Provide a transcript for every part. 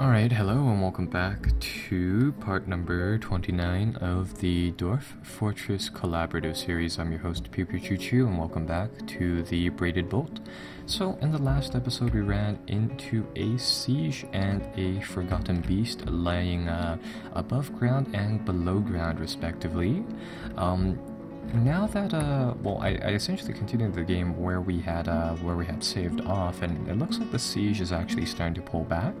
Alright, hello and welcome back to part number 29 of the Dwarf Fortress Collaborative series. I'm your host, Pew Pew Choo and welcome back to the Braided Bolt. So, in the last episode, we ran into a siege and a forgotten beast lying uh, above ground and below ground, respectively. Um, now that uh well I, I essentially continued the game where we had uh where we had saved off and it looks like the siege is actually starting to pull back.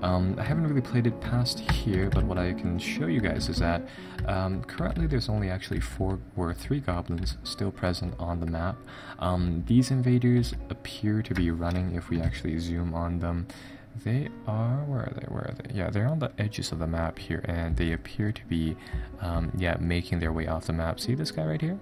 Um, I haven't really played it past here but what I can show you guys is that um, currently there's only actually four or three goblins still present on the map. Um, these invaders appear to be running if we actually zoom on them they are where are they where are they? Yeah they're on the edges of the map here and they appear to be um, yeah making their way off the map. See this guy right here?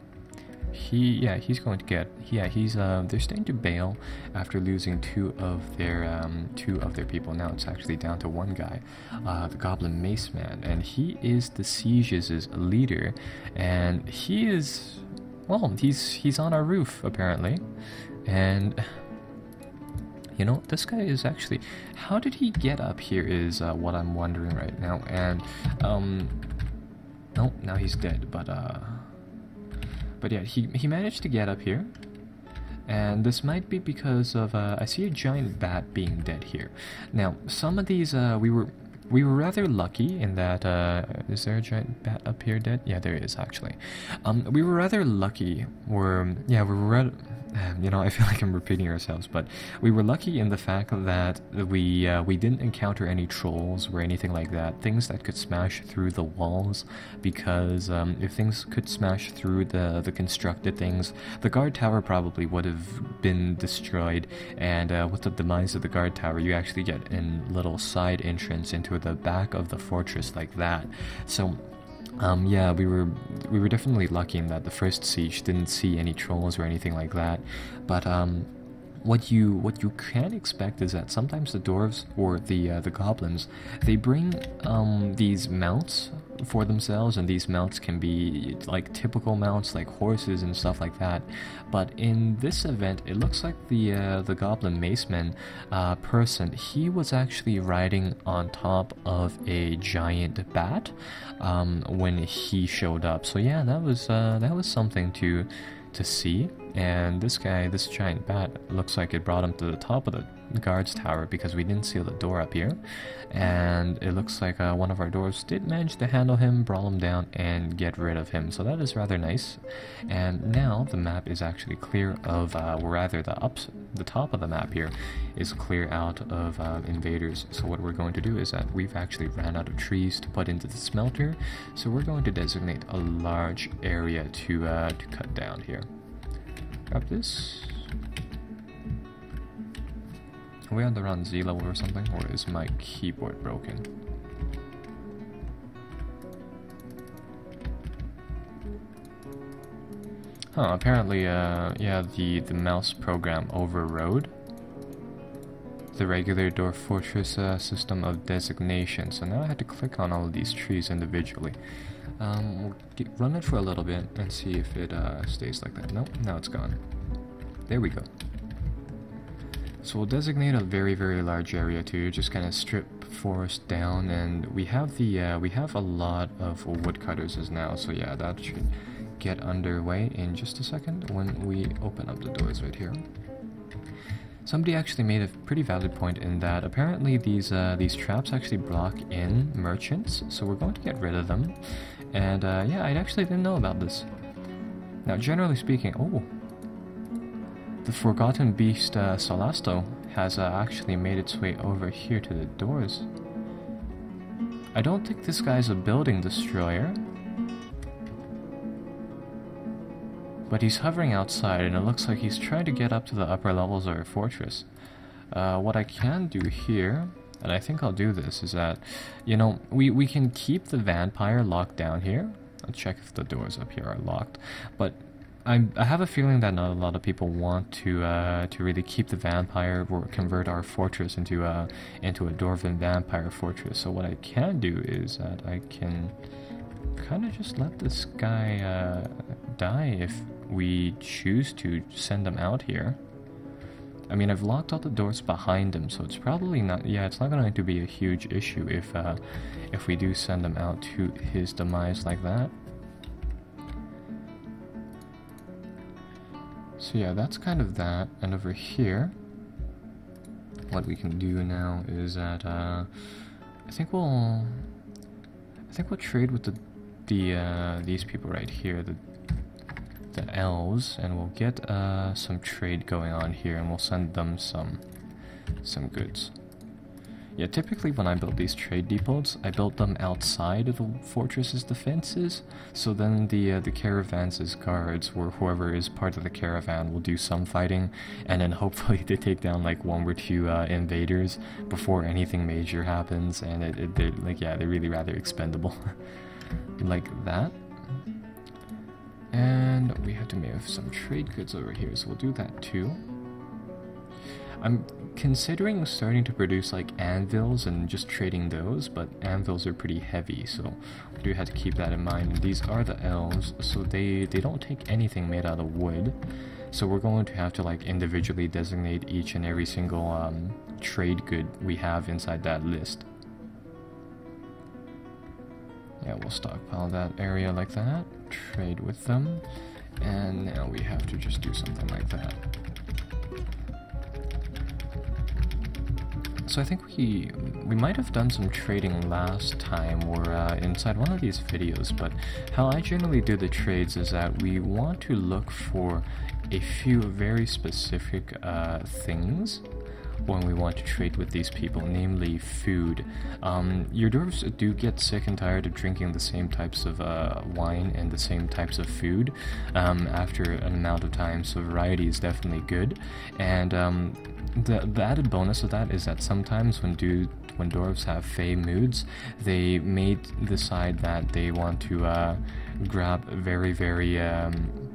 He yeah he's going to get yeah he's uh they're starting to bail after losing two of their um two of their people. Now it's actually down to one guy uh the goblin mace man and he is the siege's leader and he is well he's he's on our roof apparently and you know, this guy is actually. How did he get up here? Is uh, what I'm wondering right now. And um, no, now he's dead. But uh, but yeah, he he managed to get up here. And this might be because of uh, I see a giant bat being dead here. Now, some of these uh, we were we were rather lucky in that uh, is there a giant bat up here dead yeah there is actually um, we were rather lucky we're yeah we were you know, I feel like I'm repeating ourselves, but we were lucky in the fact that we uh, we didn't encounter any trolls or anything like that, things that could smash through the walls. Because um, if things could smash through the the constructed things, the guard tower probably would have been destroyed. And uh, with the demise of the guard tower, you actually get a little side entrance into the back of the fortress like that. So um, yeah, we were we were definitely lucky in that the first siege didn't see any trolls or anything like that. But um, what you what you can expect is that sometimes the dwarves or the uh, the goblins they bring um, these mounts for themselves, and these mounts can be like typical mounts like horses and stuff like that. But in this event, it looks like the uh, the Goblin Maceman uh, person he was actually riding on top of a giant bat um, when he showed up. So yeah, that was uh, that was something to to see. And this guy, this giant bat, looks like it brought him to the top of the guard's tower because we didn't seal the door up here. And it looks like uh, one of our dwarves did manage to handle him, brawl him down, and get rid of him. So that is rather nice. And now the map is actually clear of, uh, rather the ups, the top of the map here is clear out of uh, invaders. So what we're going to do is that we've actually ran out of trees to put into the smelter. So we're going to designate a large area to, uh, to cut down here. Grab this. Are we on the run Z level or something? Or is my keyboard broken? Huh, apparently, uh, yeah, the, the mouse program overrode the regular Dwarf Fortress uh, system of designation. So now I had to click on all of these trees individually. Um, we'll get, run it for a little bit and see if it uh, stays like that. Nope, now it's gone. There we go. So we'll designate a very, very large area to just kind of strip forest down, and we have the uh, we have a lot of woodcutters as now. So yeah, that should get underway in just a second when we open up the doors right here. Somebody actually made a pretty valid point in that apparently these uh, these traps actually block in merchants, so we're going to get rid of them. And uh, yeah, I actually didn't know about this. Now, generally speaking, oh, the Forgotten Beast uh, Salasto has uh, actually made its way over here to the doors. I don't think this guy's a building destroyer. But he's hovering outside and it looks like he's trying to get up to the upper levels of our fortress. Uh, what I can do here, and I think I'll do this, is that, you know, we, we can keep the vampire locked down here. I'll check if the doors up here are locked. But I, I have a feeling that not a lot of people want to uh, to really keep the vampire or convert our fortress into a into a dwarven vampire fortress. So what I can do is that I can kind of just let this guy uh, die if we choose to send them out here. I mean, I've locked all the doors behind them, so it's probably not. Yeah, it's not going to be a huge issue if uh, if we do send him out to his demise like that. So yeah, that's kind of that. And over here, what we can do now is that uh, I think we'll I think we'll trade with the the uh, these people right here, the the elves and we'll get uh, some trade going on here and we'll send them some some goods. Yeah, typically when I build these trade depots, I build them outside of the fortress's defenses, so then the uh, the caravans' guards, or whoever is part of the caravan, will do some fighting, and then hopefully they take down like one or two uh, invaders before anything major happens, and it, it, they're like, yeah, they're really rather expendable. like that. And we have to move some trade goods over here, so we'll do that too. I'm considering starting to produce like anvils and just trading those, but anvils are pretty heavy, so we do have to keep that in mind. These are the elves, so they, they don't take anything made out of wood. So we're going to have to like individually designate each and every single um, trade good we have inside that list. Yeah, we'll stockpile that area like that, trade with them, and now we have to just do something like that. So I think we we might have done some trading last time or uh, inside one of these videos, but how I generally do the trades is that we want to look for a few very specific uh, things when we want to trade with these people, namely food. Um, your dwarves do get sick and tired of drinking the same types of uh, wine and the same types of food um, after an amount of time, so variety is definitely good. And um, the, the added bonus of that is that sometimes when do when dwarves have fey moods, they may decide that they want to uh, grab very very um,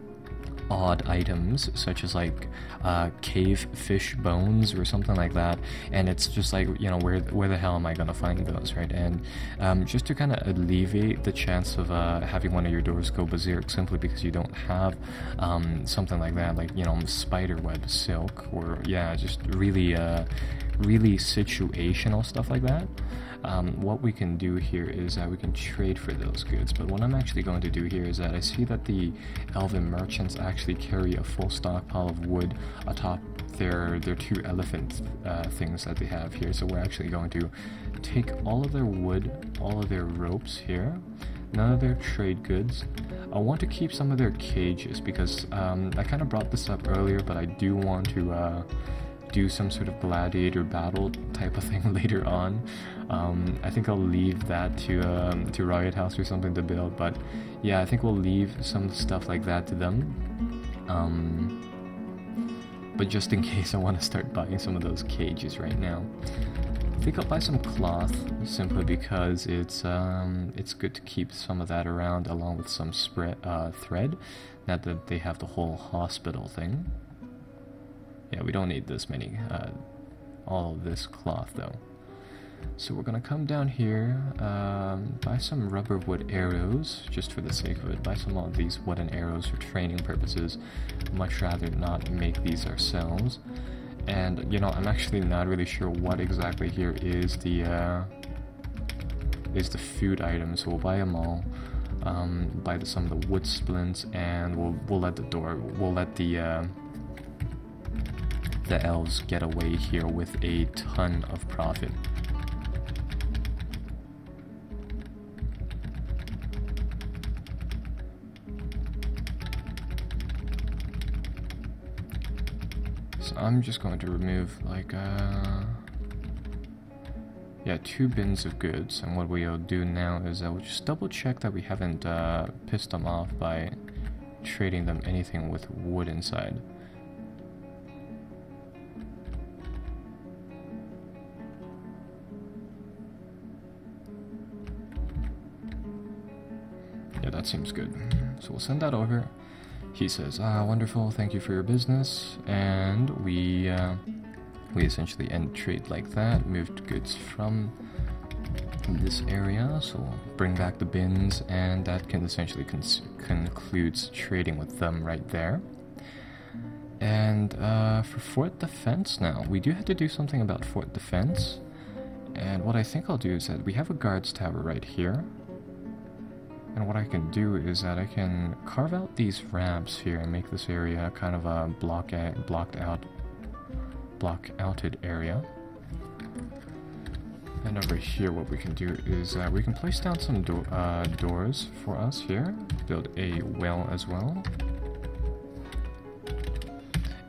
odd items, such as like uh, cave fish bones or something like that, and it's just like you know where where the hell am I gonna find those, right? And um, just to kind of alleviate the chance of uh, having one of your doors go berserk simply because you don't have um, something like that, like you know spider web silk or yeah, just really uh, really situational stuff like that um, what we can do here is that we can trade for those goods. But what I'm actually going to do here is that I see that the elven merchants actually carry a full stockpile of wood atop their their two elephant uh, things that they have here. So we're actually going to take all of their wood, all of their ropes here, none of their trade goods. I want to keep some of their cages because um, I kind of brought this up earlier, but I do want to. Uh, do some sort of gladiator battle type of thing later on. Um, I think I'll leave that to um, to Riot House or something to build, but yeah, I think we'll leave some stuff like that to them. Um, but just in case I want to start buying some of those cages right now. I think I'll buy some cloth simply because it's um, it's good to keep some of that around along with some spread uh, thread. Not that they have the whole hospital thing. Yeah, we don't need this many, uh, all of this cloth though. So we're gonna come down here, um, buy some rubber wood arrows, just for the sake of it. Buy some of these wooden arrows for training purposes. Much rather not make these ourselves. And, you know, I'm actually not really sure what exactly here is the, uh, is the food item, so we'll buy them all. Um, buy the, some of the wood splints, and we'll, we'll let the door, we'll let the, uh, the elves get away here with a ton of profit. So I'm just going to remove like uh yeah two bins of goods and what we'll do now is that we'll just double check that we haven't uh, pissed them off by trading them anything with wood inside. That seems good. So we'll send that over. He says, ah, wonderful, thank you for your business. And we, uh, we essentially end trade like that, moved goods from this area, so we'll bring back the bins, and that can essentially con concludes trading with them right there. And uh, for fort defense now, we do have to do something about fort defense. And what I think I'll do is that we have a guards tower right here. And what I can do is that I can carve out these ramps here and make this area kind of a block blocked out block outed area. And over here what we can do is uh, we can place down some do uh, doors for us here. Build a well as well.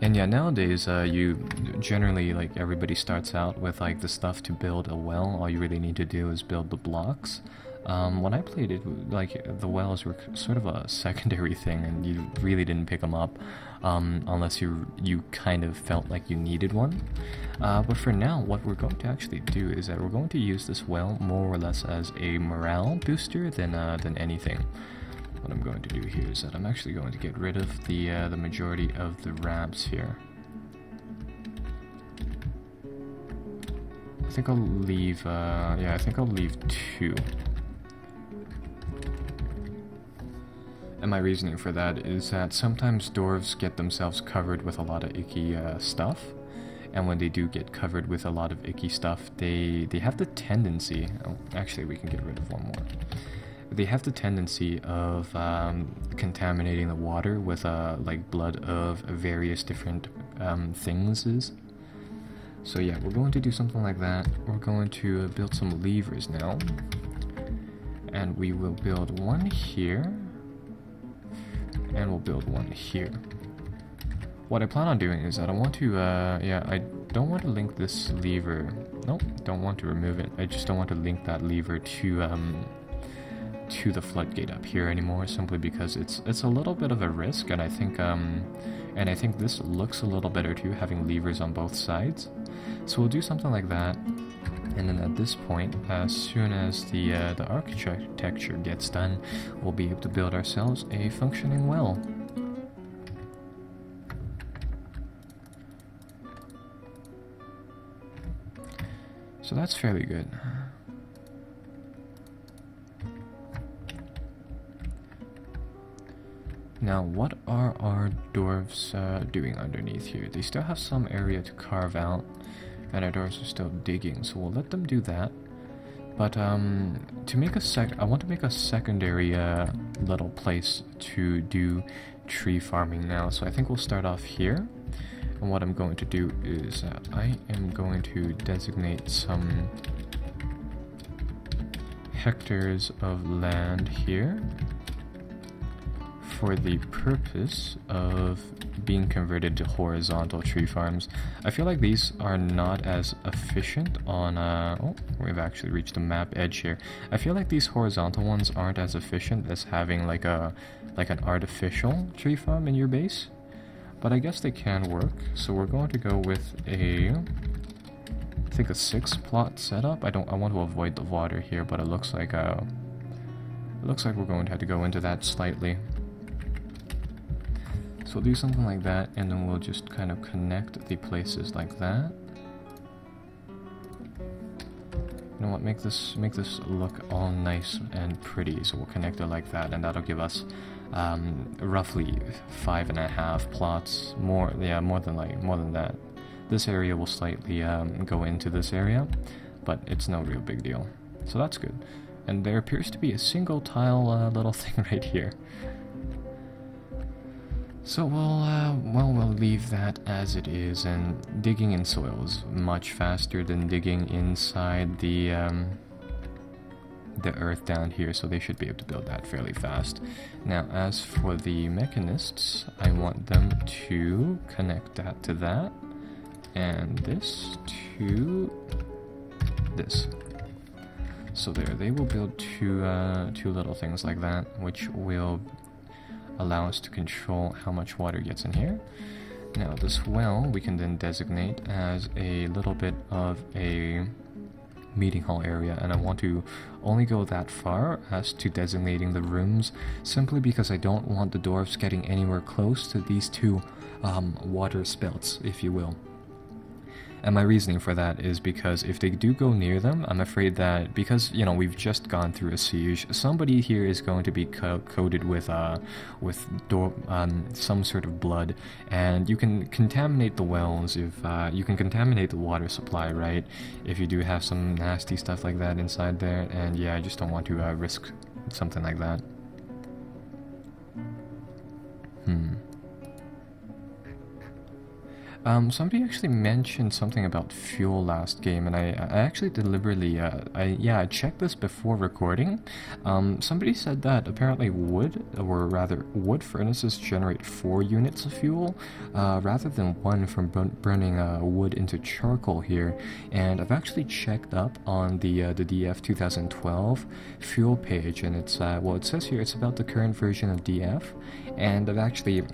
And yeah, nowadays, uh, you generally, like, everybody starts out with, like, the stuff to build a well. All you really need to do is build the blocks. Um, when I played it, like, the wells were sort of a secondary thing, and you really didn't pick them up um, unless you you kind of felt like you needed one. Uh, but for now, what we're going to actually do is that we're going to use this well more or less as a morale booster than, uh, than anything what I'm going to do here is that I'm actually going to get rid of the uh, the majority of the ramps here. I think I'll leave, uh, yeah, I think I'll leave two. And my reasoning for that is that sometimes dwarves get themselves covered with a lot of icky uh, stuff. And when they do get covered with a lot of icky stuff, they, they have the tendency... Oh, actually, we can get rid of one more they have the tendency of um, contaminating the water with uh, like blood of various different um, things. So yeah, we're going to do something like that. We're going to build some levers now. And we will build one here. And we'll build one here. What I plan on doing is that I want to, uh, yeah, I don't want to link this lever. Nope, don't want to remove it. I just don't want to link that lever to, um, to the floodgate up here anymore simply because it's it's a little bit of a risk and I think um and I think this looks a little better too having levers on both sides so we'll do something like that and then at this point as soon as the uh, the architecture gets done we'll be able to build ourselves a functioning well. So that's fairly good. Now, what are our dwarves uh, doing underneath here? They still have some area to carve out, and our doors are still digging, so we'll let them do that. But um, to make a sec, I want to make a secondary uh, little place to do tree farming now. So I think we'll start off here. And what I'm going to do is uh, I am going to designate some hectares of land here for the purpose of being converted to horizontal tree farms. I feel like these are not as efficient on, uh, oh, we've actually reached the map edge here. I feel like these horizontal ones aren't as efficient as having like a, like an artificial tree farm in your base. But I guess they can work, so we're going to go with a, I think a six plot setup. I don't, I want to avoid the water here, but it looks like, uh, it looks like we're going to have to go into that slightly. So we'll do something like that, and then we'll just kind of connect the places like that. You know what, make this make this look all nice and pretty, so we'll connect it like that, and that'll give us um, roughly five and a half plots, more, yeah, more than like, more than that. This area will slightly um, go into this area, but it's no real big deal. So that's good. And there appears to be a single tile uh, little thing right here. So we'll, uh, well, we'll leave that as it is, and digging in soil is much faster than digging inside the, um, the earth down here, so they should be able to build that fairly fast. Now, as for the mechanists, I want them to connect that to that, and this to this. So there, they will build two, uh, two little things like that, which will allow us to control how much water gets in here. Now this well we can then designate as a little bit of a meeting hall area and I want to only go that far as to designating the rooms simply because I don't want the dwarfs getting anywhere close to these two um, water spouts if you will. And my reasoning for that is because if they do go near them, I'm afraid that because you know we've just gone through a siege, somebody here is going to be co coated with uh with um, some sort of blood, and you can contaminate the wells if uh, you can contaminate the water supply, right? If you do have some nasty stuff like that inside there, and yeah, I just don't want to uh, risk something like that. Um, somebody actually mentioned something about fuel last game, and I, I actually deliberately, uh, I yeah, I checked this before recording. Um, somebody said that apparently wood, or rather wood furnaces generate four units of fuel, uh, rather than one from burning uh, wood into charcoal here. And I've actually checked up on the uh, the DF 2012 fuel page, and it's uh, well, it says here it's about the current version of DF, and I've actually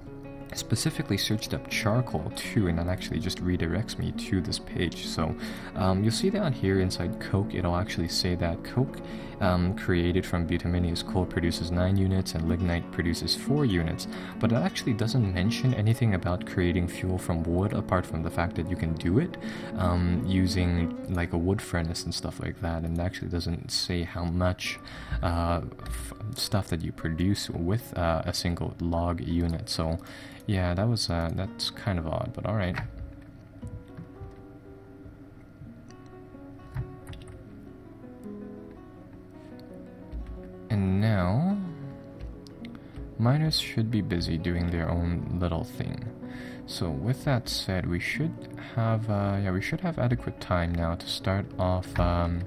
specifically searched up charcoal too and that actually just redirects me to this page. So um, you'll see down here inside coke. It'll actually say that coke um, created from bituminous coal produces 9 units and lignite produces 4 units. But it actually doesn't mention anything about creating fuel from wood apart from the fact that you can do it um, using like a wood furnace and stuff like that. And it actually doesn't say how much uh, stuff that you produce with uh, a single log unit. So yeah, that was, uh, that's kind of odd, but alright. Now, miners should be busy doing their own little thing. So with that said, we should have, uh, yeah, we should have adequate time now to start off, um,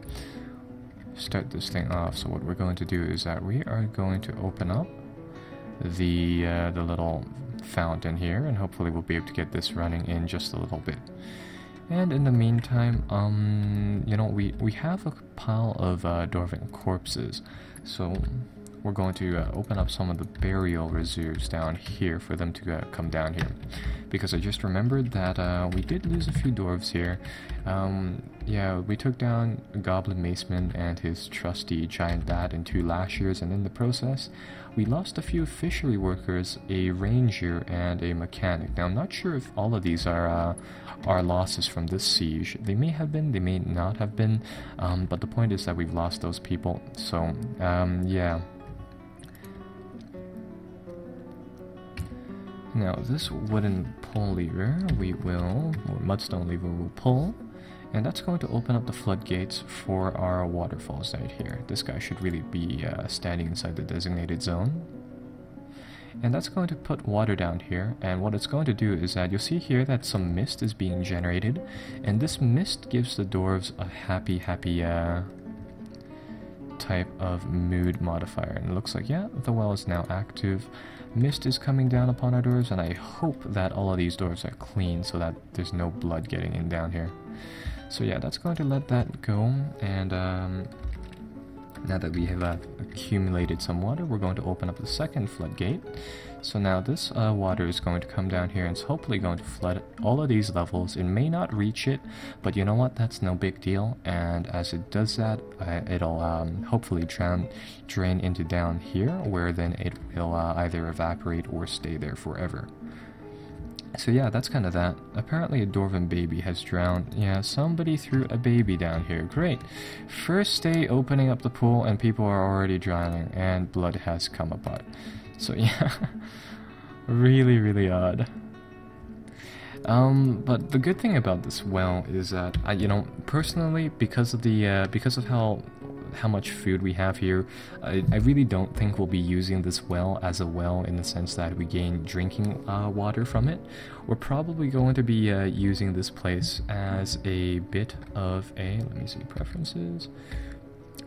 start this thing off. So what we're going to do is that we are going to open up the, uh, the little fountain here, and hopefully we'll be able to get this running in just a little bit. And in the meantime, um, you know, we, we have a pile of uh, corpses, so we're going to uh, open up some of the burial reserves down here for them to uh, come down here. Because I just remembered that uh, we did lose a few dwarves here. Um, yeah, we took down Goblin Maceman and his trusty giant bat in two last years, and in the process, we lost a few fishery workers, a ranger, and a mechanic. Now, I'm not sure if all of these are uh, are losses from this siege. They may have been, they may not have been, um, but the point is that we've lost those people. So, um, yeah. Now, this wooden pull lever, we will, or mudstone lever, will pull and that's going to open up the floodgates for our waterfalls right here. This guy should really be uh, standing inside the designated zone. And that's going to put water down here, and what it's going to do is that you'll see here that some mist is being generated, and this mist gives the dwarves a happy, happy uh, type of mood modifier. And it looks like, yeah, the well is now active. Mist is coming down upon our doors, and I hope that all of these doors are clean so that there's no blood getting in down here. So yeah, that's going to let that go, and um, now that we have uh, accumulated some water, we're going to open up the second floodgate. So now this uh, water is going to come down here and it's hopefully going to flood all of these levels. It may not reach it, but you know what? That's no big deal. And as it does that, uh, it'll um, hopefully drown, drain into down here, where then it will uh, either evaporate or stay there forever. So yeah, that's kind of that. Apparently a Dwarven baby has drowned. Yeah, somebody threw a baby down here. Great. First day opening up the pool and people are already drowning and blood has come apart. So yeah, really, really odd. Um, but the good thing about this well is that I, you know, personally, because of the uh, because of how how much food we have here, I, I, really don't think we'll be using this well as a well in the sense that we gain drinking uh, water from it. We're probably going to be uh, using this place as a bit of a, let me see, preferences.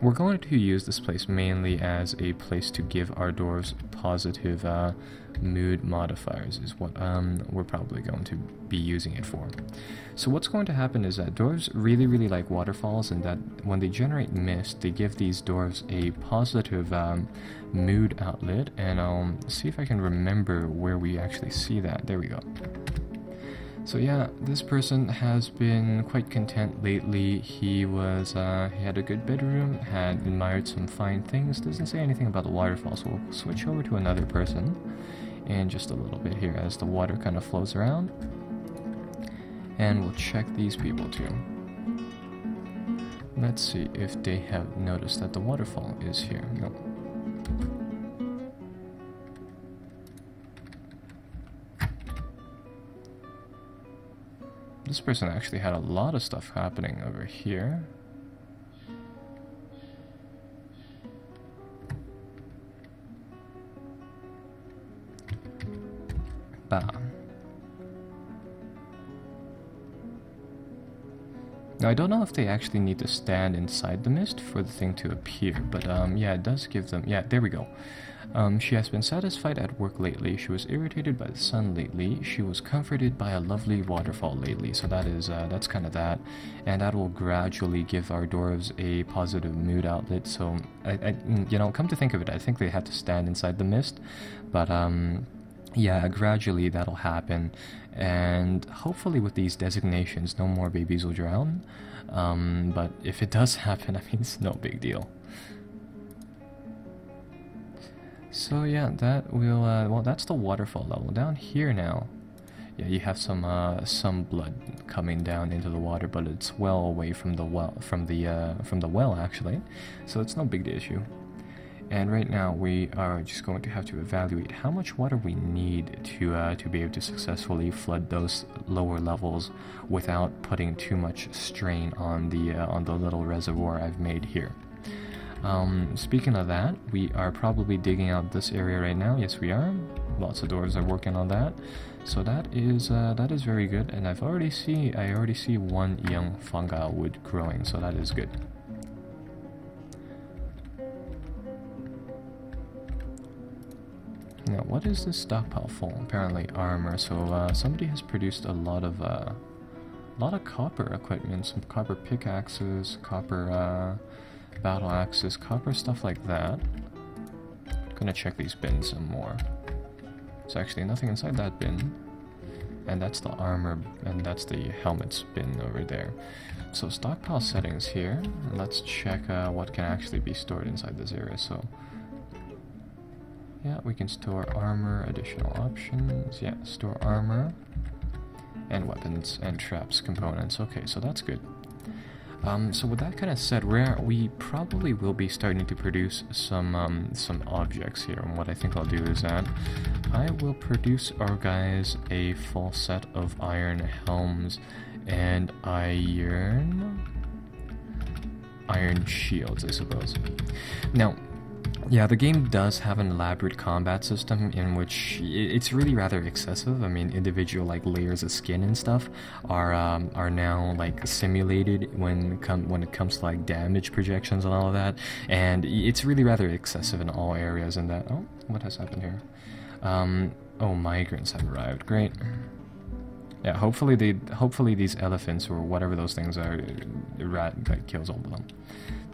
We're going to use this place mainly as a place to give our dwarves positive uh, mood modifiers is what um, we're probably going to be using it for. So what's going to happen is that dwarves really really like waterfalls and that when they generate mist they give these dwarves a positive um, mood outlet and I'll see if I can remember where we actually see that. There we go. So yeah, this person has been quite content lately. He was, uh, he had a good bedroom, had admired some fine things. Doesn't say anything about the waterfall, so we'll switch over to another person in just a little bit here as the water kind of flows around. And we'll check these people too. Let's see if they have noticed that the waterfall is here. No. This person actually had a lot of stuff happening over here. Bah. Now I don't know if they actually need to stand inside the mist for the thing to appear, but um, yeah, it does give them. Yeah, there we go. Um, she has been satisfied at work lately. She was irritated by the sun lately. She was comforted by a lovely waterfall lately. So that is uh, that's kind of that, and that will gradually give our dwarves a positive mood outlet. So I, I, you know, come to think of it, I think they had to stand inside the mist, but um, yeah, gradually that'll happen, and hopefully with these designations, no more babies will drown. Um, but if it does happen, I mean, it's no big deal. So yeah, that will, uh, well, that's the waterfall level. Down here now, yeah, you have some, uh, some blood coming down into the water, but it's well away from the well, from the, uh, from the well actually, so it's no big issue. And right now we are just going to have to evaluate how much water we need to, uh, to be able to successfully flood those lower levels without putting too much strain on the, uh, on the little reservoir I've made here. Um, speaking of that, we are probably digging out this area right now. Yes, we are. Lots of dwarves are working on that. So that is uh, that is very good, and I've already see I already see one young fungi wood growing, so that is good. Now, what is this stockpile full? Apparently armor. So uh, somebody has produced a lot of uh, a lot of copper equipment, some copper pickaxes, copper uh, battle axes, copper stuff like that. Gonna check these bins some more. There's actually nothing inside that bin. And that's the armor, and that's the helmets bin over there. So stockpile settings here. Let's check uh, what can actually be stored inside this area. So yeah, we can store armor, additional options. Yeah, store armor and weapons and traps components. Okay, so that's good. Um, so with that kind of said, we we probably will be starting to produce some um, some objects here. And what I think I'll do is that I will produce our guys a full set of iron helms and iron iron shields, I suppose. Now, yeah, the game does have an elaborate combat system in which it's really rather excessive. I mean, individual like layers of skin and stuff are um, are now like simulated when come when it comes to like damage projections and all of that, and it's really rather excessive in all areas. And that oh, what has happened here? Um, oh, migrants have arrived. Great. Yeah, hopefully they hopefully these elephants or whatever those things are, rat that kills all of them.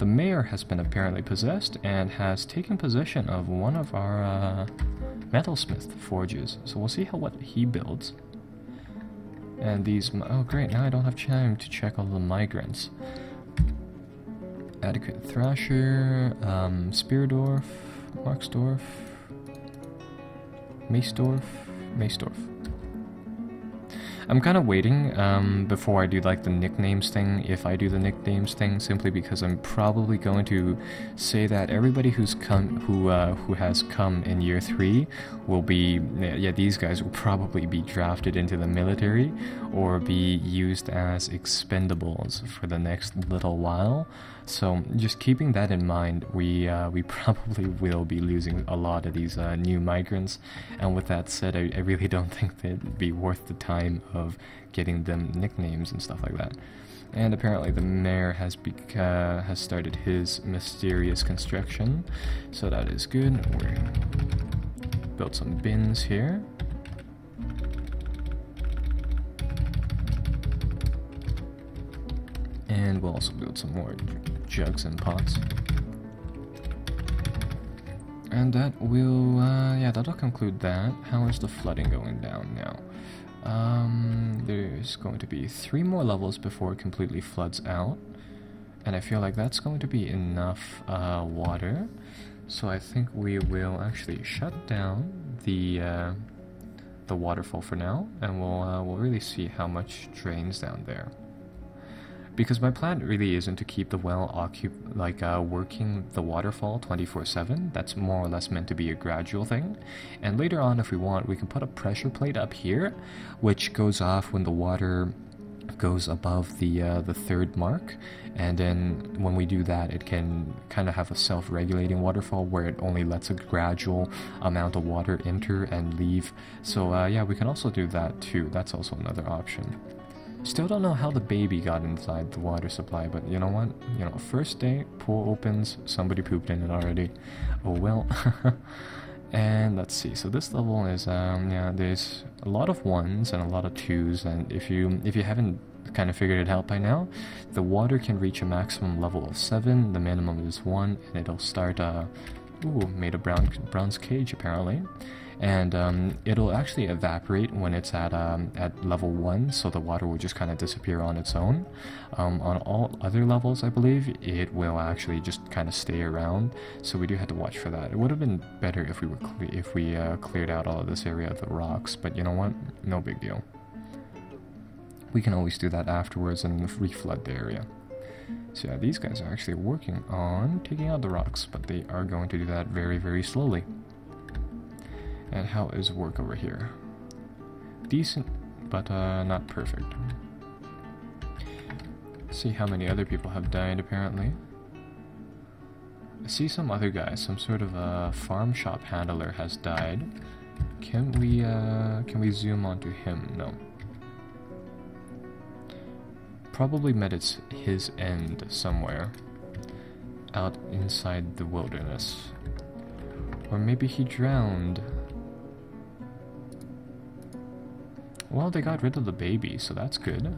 The mayor has been apparently possessed and has taken possession of one of our uh, metalsmith forges. So we'll see how what he builds. And these, oh great, now I don't have time to check all the migrants. Adequate Thrasher, um, Speardwarf, Marksdwarf, Macedwarf, Macedwarf. I'm kind of waiting um, before I do like the nicknames thing, if I do the nicknames thing, simply because I'm probably going to say that everybody who's come, who uh, who has come in year three, will be yeah these guys will probably be drafted into the military or be used as expendables for the next little while. So just keeping that in mind, we uh, we probably will be losing a lot of these uh, new migrants. And with that said, I, I really don't think that it'd be worth the time of getting them nicknames and stuff like that. And apparently, the mayor has bec- uh, has started his mysterious construction, so that is good. We built some bins here. And we'll also build some more jugs and pots. And that will, uh, yeah, that'll conclude that. How is the flooding going down now? Um, there's going to be three more levels before it completely floods out. And I feel like that's going to be enough uh, water. So I think we will actually shut down the, uh, the waterfall for now, and we'll uh, we'll really see how much drains down there. Because my plan really isn't to keep the well occup- like uh, working the waterfall 24/7. That's more or less meant to be a gradual thing. And later on, if we want, we can put a pressure plate up here, which goes off when the water goes above the uh, the third mark, and then when we do that, it can kind of have a self-regulating waterfall where it only lets a gradual amount of water enter and leave. So uh, yeah, we can also do that too. That's also another option. Still don't know how the baby got inside the water supply, but you know what? You know, first day, pool opens, somebody pooped in it already. Oh well. and let's see. So this level is um yeah, there's a lot of ones and a lot of twos, and if you if you haven't kind of figured it out by now, the water can reach a maximum level of seven. The minimum is one, and it'll start. Uh, ooh, made a brown bronze cage apparently and um, it'll actually evaporate when it's at um, at level one, so the water will just kind of disappear on its own. Um, on all other levels, I believe it will actually just kind of stay around. So we do have to watch for that. It would have been better if we were if we uh, cleared out all of this area of the rocks, but you know what? No big deal. We can always do that afterwards and reflood the area. So yeah, these guys are actually working on taking out the rocks, but they are going to do that very, very slowly. And how is work over here? Decent, but uh, not perfect. See how many other people have died, apparently. I see some other guy, some sort of a farm shop handler has died. Can we, uh, can we zoom onto him? No. Probably met its, his end somewhere. Out inside the wilderness. Or maybe he drowned. Well, they got rid of the baby, so that's good.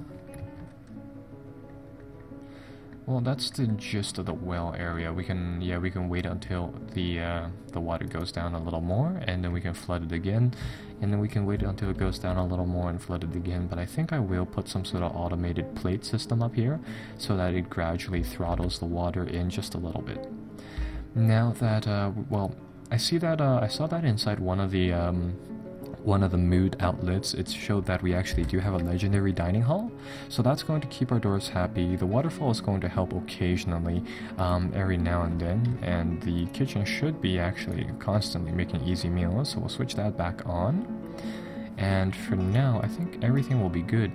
Well, that's the gist of the well area. We can, yeah, we can wait until the uh, the water goes down a little more, and then we can flood it again, and then we can wait until it goes down a little more and flood it again. But I think I will put some sort of automated plate system up here, so that it gradually throttles the water in just a little bit. Now that, uh, well, I see that uh, I saw that inside one of the um, one of the mood outlets, it showed that we actually do have a legendary dining hall. So that's going to keep our doors happy. The waterfall is going to help occasionally, um, every now and then. And the kitchen should be actually constantly making easy meals. So we'll switch that back on. And for now, I think everything will be good.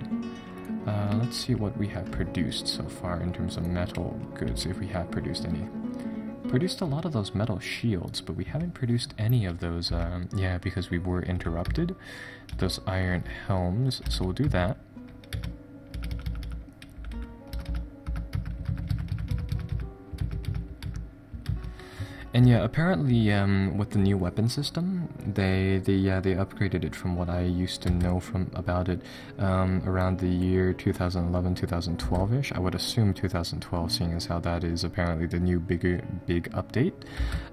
Uh, let's see what we have produced so far in terms of metal goods, if we have produced any produced a lot of those metal shields, but we haven't produced any of those, um, yeah, because we were interrupted. Those iron helms, so we'll do that. And yeah, apparently um, with the new weapon system, they they yeah they upgraded it from what I used to know from about it um, around the year 2011 2012 ish. I would assume 2012, seeing as how that is apparently the new bigger big update.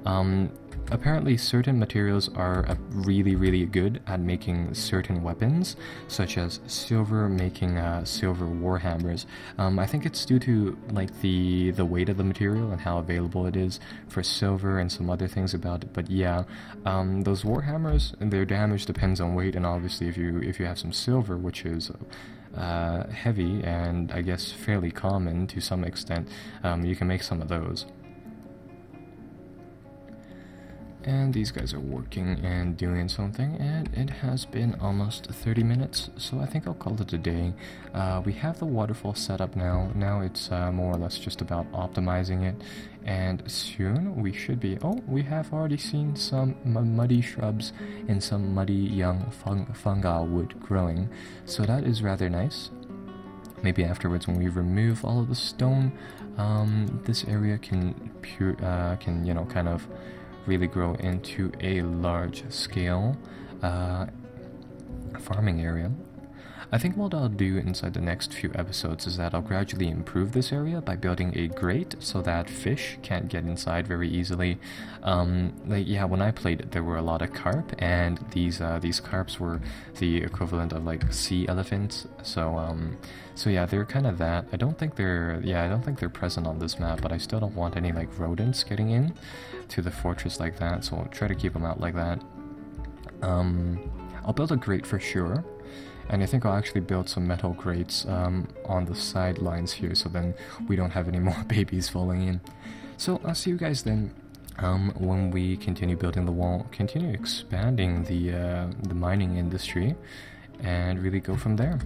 Um, apparently certain materials are uh, really really good at making certain weapons such as silver making uh, silver warhammers um, i think it's due to like the the weight of the material and how available it is for silver and some other things about it but yeah um, those warhammers and their damage depends on weight and obviously if you if you have some silver which is uh, heavy and I guess fairly common to some extent, um, you can make some of those. And these guys are working and doing something and it has been almost 30 minutes so I think I'll call it a day. Uh, we have the waterfall set up now. Now it's uh, more or less just about optimizing it and soon we should be oh we have already seen some muddy shrubs and some muddy young fung fungi wood growing so that is rather nice. Maybe afterwards when we remove all of the stone um, this area can pure uh, can you know kind of really grow into a large scale uh, farming area. I think what I'll do inside the next few episodes is that I'll gradually improve this area by building a grate so that fish can't get inside very easily. Um, like yeah, when I played there were a lot of carp, and these uh, these carps were the equivalent of like sea elephants. So um, so yeah, they're kind of that. I don't think they're yeah, I don't think they're present on this map, but I still don't want any like rodents getting in to the fortress like that. So I'll try to keep them out like that. Um, I'll build a grate for sure. And I think I'll actually build some metal grates um, on the sidelines here so then we don't have any more babies falling in. So I'll see you guys then um, when we continue building the wall, continue expanding the, uh, the mining industry, and really go from there.